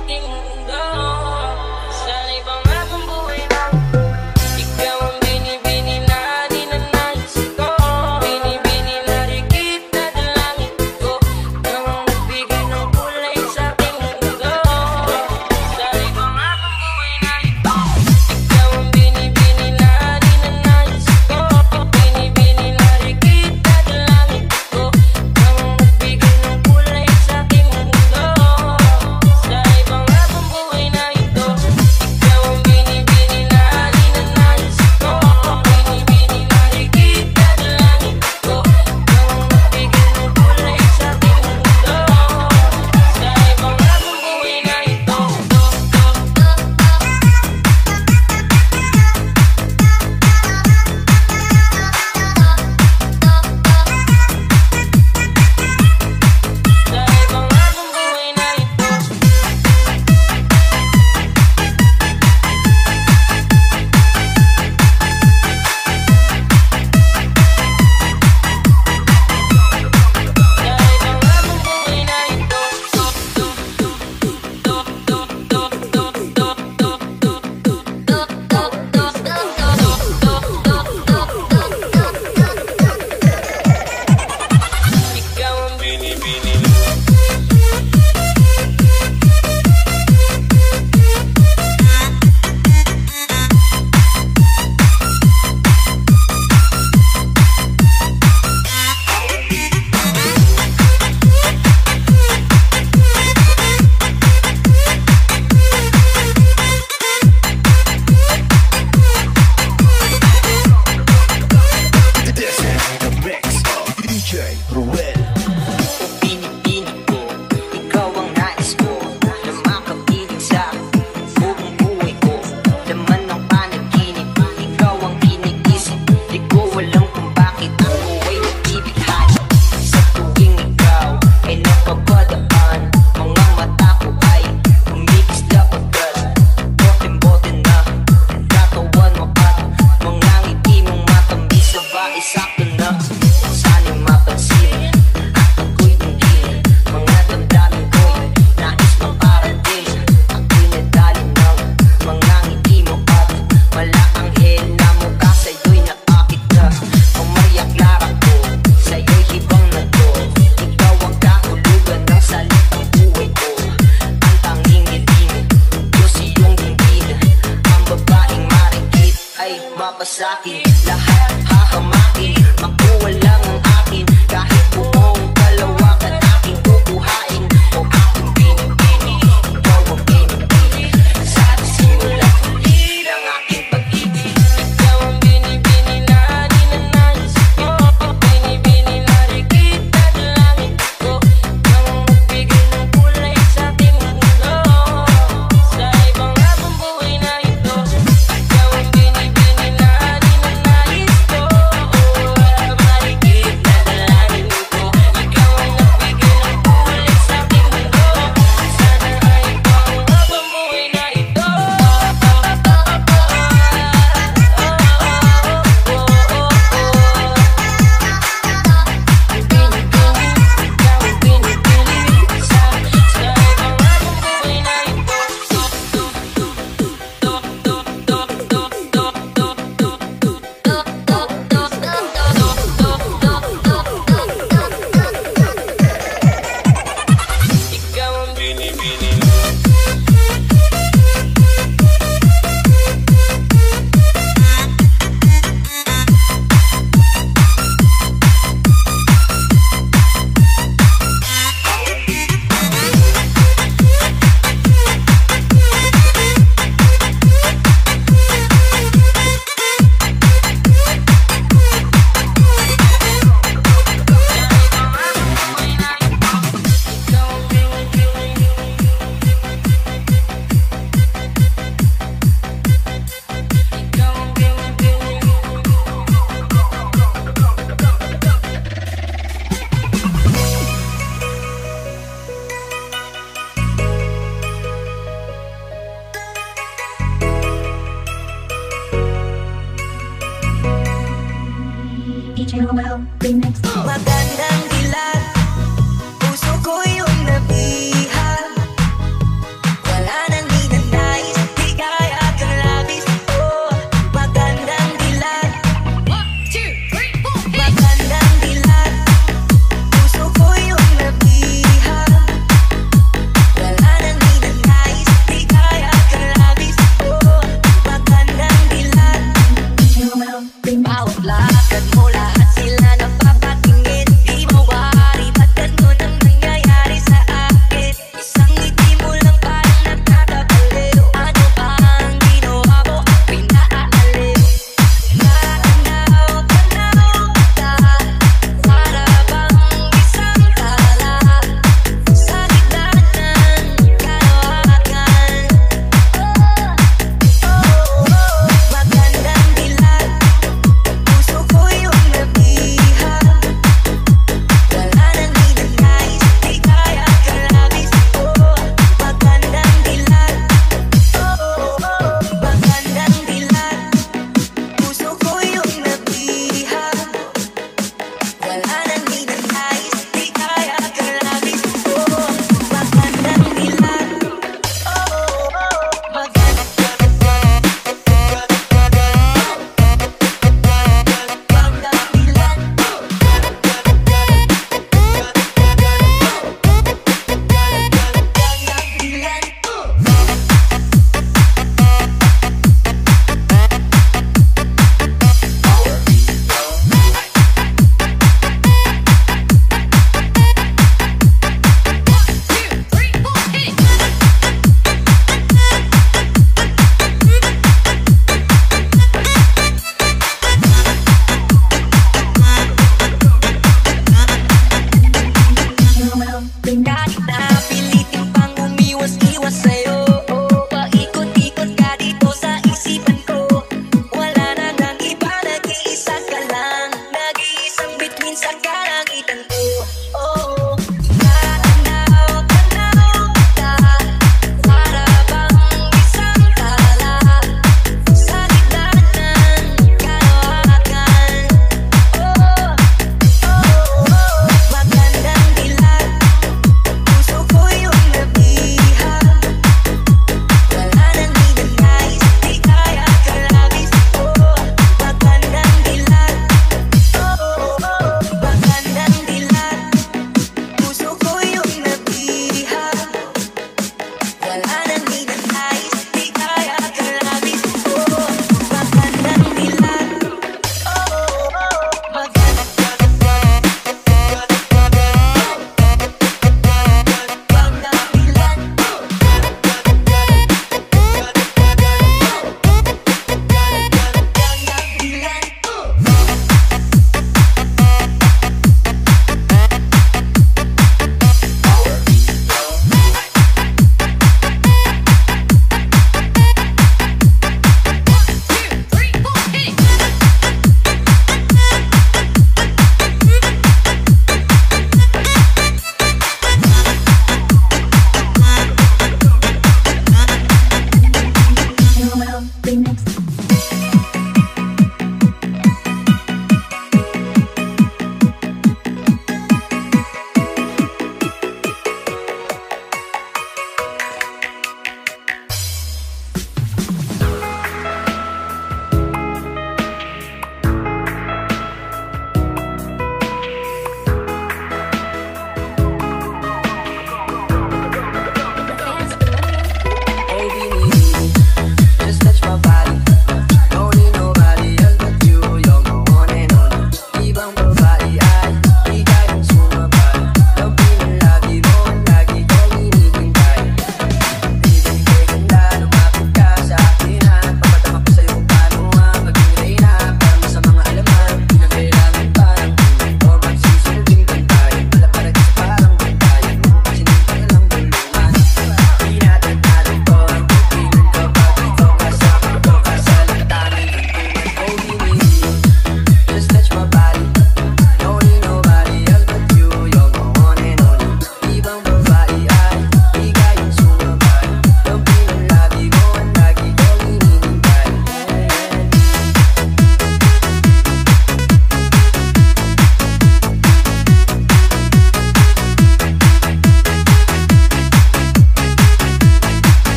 nothing, mapansin